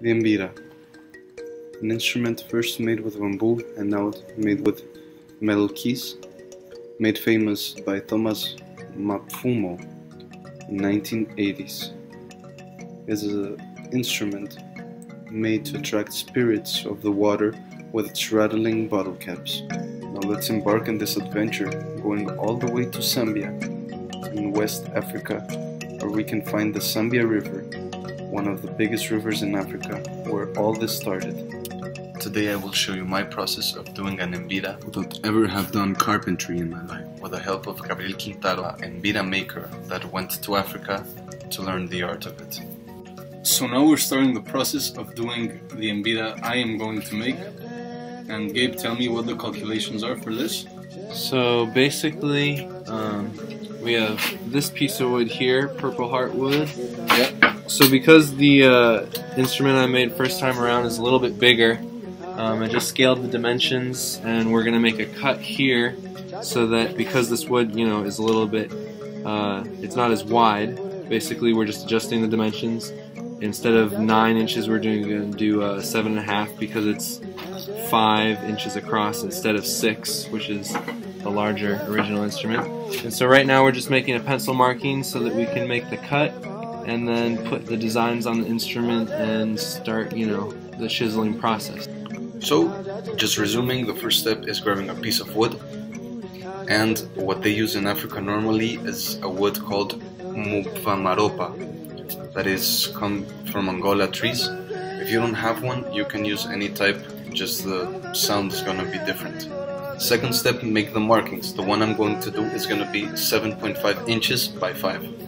The mbira, an instrument first made with bamboo and now made with metal keys, made famous by Thomas Mapfumo in 1980s, is an instrument made to attract spirits of the water with its rattling bottle caps. Now let's embark on this adventure, going all the way to Zambia in West Africa, where we can find the Zambezi River, one of the biggest rivers in Africa, where all this started. Today I will show you my process of doing an mbira without ever have done carpentry in my life, with the help of Gabriel Quintaro, an mbira maker that went to Africa to learn the art of it. So now we're starting the process of doing the mbira I am going to make. And Gabe, tell me what the calculations are for this. So basically, um, we have this piece of wood here, purple heart wood. Yep. So because the uh, instrument I made first time around is a little bit bigger, um, I just scaled the dimensions and we're gonna make a cut here so that because this wood, you know, is a little bit, uh, it's not as wide. Basically, we're just adjusting the dimensions. Instead of nine inches, we're doing gonna do uh, seven and a half because it's five inches across instead of six, which is the larger original instrument. And so right now we're just making a pencil marking so that we can make the cut and then put the designs on the instrument and start, you know, the chiseling process. So, just resuming, the first step is grabbing a piece of wood. And what they use in Africa normally is a wood called mubvamaropa, that is come from Angola trees. If you don't have one, you can use any type, just the sound is gonna be different. Second step, make the markings. The one I'm going to do is gonna be 7.5 inches by 5.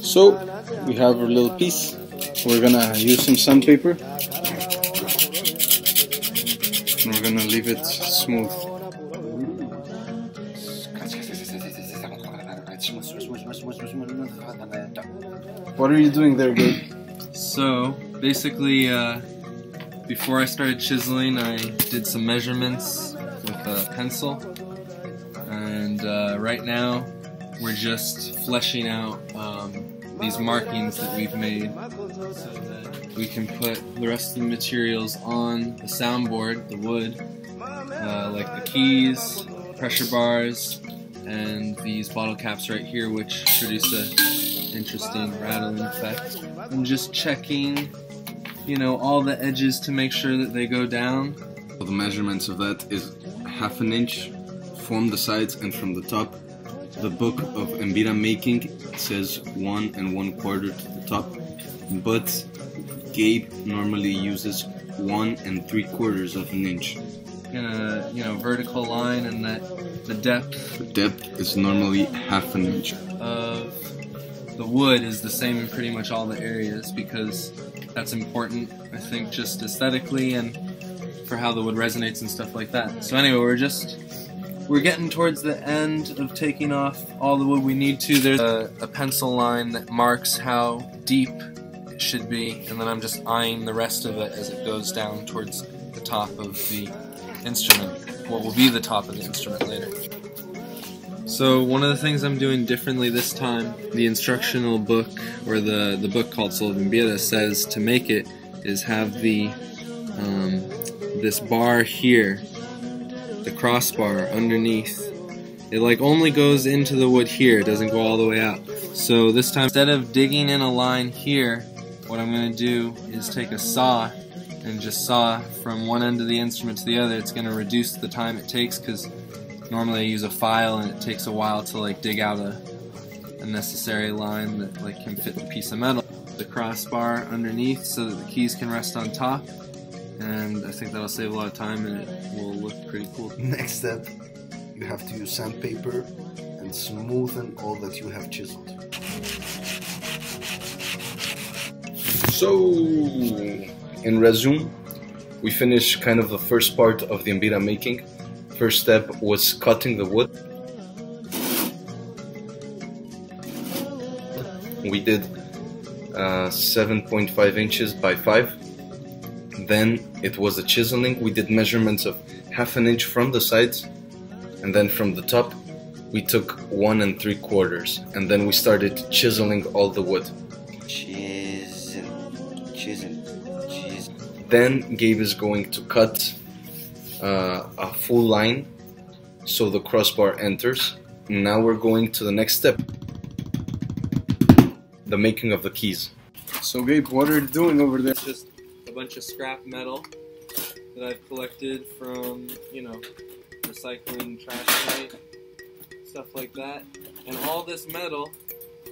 So we have our little piece. We're gonna use some sandpaper. And we're gonna leave it smooth. What are you doing there, Gabe? So basically, uh, before I started chiseling, I did some measurements with a pencil, and uh, right now we're just fleshing out um, these markings that we've made so that we can put the rest of the materials on the soundboard, the wood, uh, like the keys, pressure bars, and these bottle caps right here, which produce a interesting rattling effect. I'm just checking, you know, all the edges to make sure that they go down. So the measurements of that is half an inch from the sides and from the top. The book of Mbira making says one and one quarter to the top, but Gabe normally uses one and three quarters of an inch. In a, you know, vertical line and that the depth The depth is normally half an inch. The wood is the same in pretty much all the areas because that's important, I think, just aesthetically and for how the wood resonates and stuff like that. So anyway, we're just we're getting towards the end of taking off all the wood we need to. There's a, a pencil line that marks how deep it should be, and then I'm just eyeing the rest of it as it goes down towards the top of the instrument. What will be the top of the instrument later. So one of the things I'm doing differently this time, the instructional book or the the book called Soul of Mbira says to make it is have the um, this bar here, the crossbar underneath. It like only goes into the wood here, it doesn't go all the way out. So this time instead of digging in a line here, what I'm going to do is take a saw and just saw from one end of the instrument to the other. It's going to reduce the time it takes because normally I use a file and it takes a while to like dig out a, a necessary line that like can fit the piece of metal. The crossbar underneath so that the keys can rest on top and I think that'll save a lot of time and it will look pretty cool. Next step, you have to use sandpaper and and smoothen all that you have chiseled. So, in resume, we finished kind of the first part of the Mbira making. First step was cutting the wood. We did uh, 7.5 inches by 5. Then it was a chiseling. We did measurements of half an inch from the sides and then from the top we took one and three quarters and then we started chiseling all the wood. Chisel. Chisel. Chisel. Then Gabe is going to cut uh, a full line so the crossbar enters. Now we're going to the next step the making of the keys. So, Gabe, what are you doing over there? It's just a bunch of scrap metal that I've collected from, you know, recycling trash site, stuff like that. And all this metal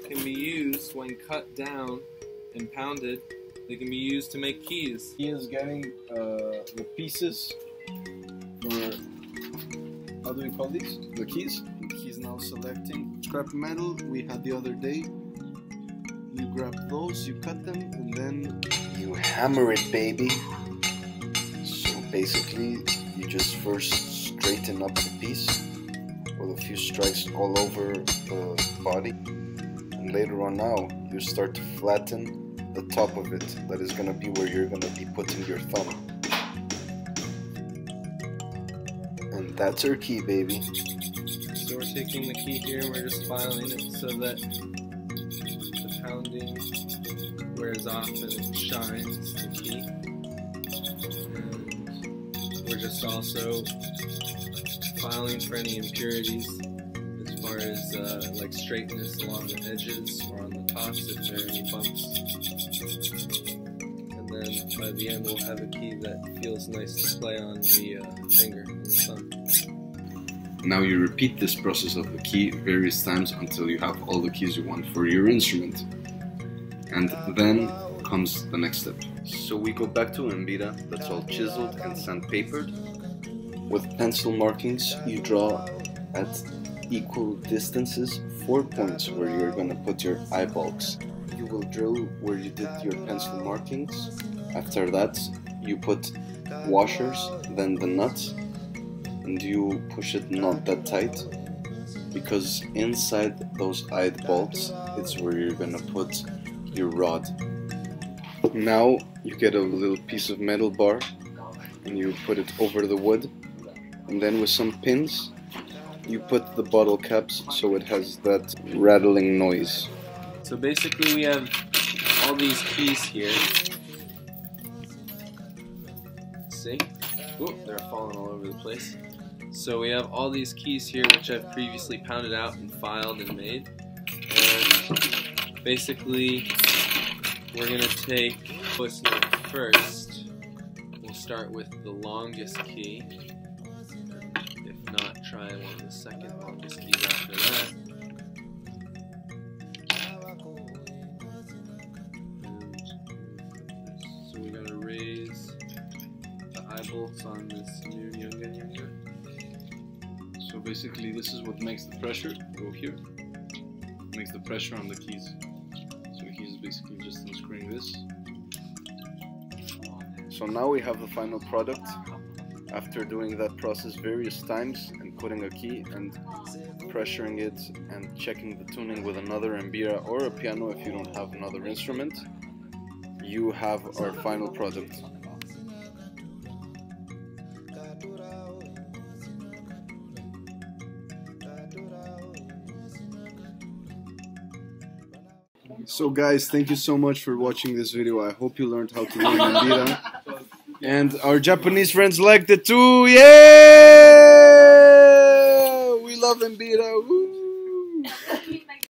can be used when cut down and pounded. They can be used to make keys. He is getting uh, the pieces how do we call these? The keys. He's now selecting scrap metal we had the other day. You grab those, you cut them, and then You hammer it, baby. So basically, you just first straighten up the piece with a few strikes all over the body. And later on now, you start to flatten the top of it. That is gonna be where you're gonna be putting your thumb. That's our key, baby. So we're taking the key here and we're just filing it so that the pounding wears off and it shines the key. And we're just also filing for any impurities as far as uh, like straightness along the edges or on the tops if there are any bumps. And by the end we'll have a key that feels nice to play on the uh, finger and the thumb. Now you repeat this process of the key various times until you have all the keys you want for your instrument. And then comes the next step. So we go back to Mbira, that's all chiseled and sandpapered. With pencil markings, you draw at equal distances four points where you're gonna put your eye bolts. You will drill where you did your pencil markings. After that, you put washers, then the nuts, and you push it not that tight because inside those eye bolts, it's where you're gonna put your rod. Now you get a little piece of metal bar and you put it over the wood and then with some pins you put the bottle caps so it has that rattling noise. So basically we have all these keys here. See? They're falling all over the place. So we have all these keys here which I've previously pounded out and filed and made. And basically we're gonna take what's first. We'll start with the longest key. If not, try one of the second longest keys after that. On this new. So basically this is what makes the pressure go here. Makes the pressure on the keys. So he's basically just unscrewing this. So now we have the final product after doing that process various times and putting a key and pressuring it and checking the tuning with another mbira or a piano if you don't have another instrument you have our final product So guys, thank you so much for watching this video. I hope you learned how to learn Mbira. And our Japanese friends liked it too. Yeah! We love Mbira.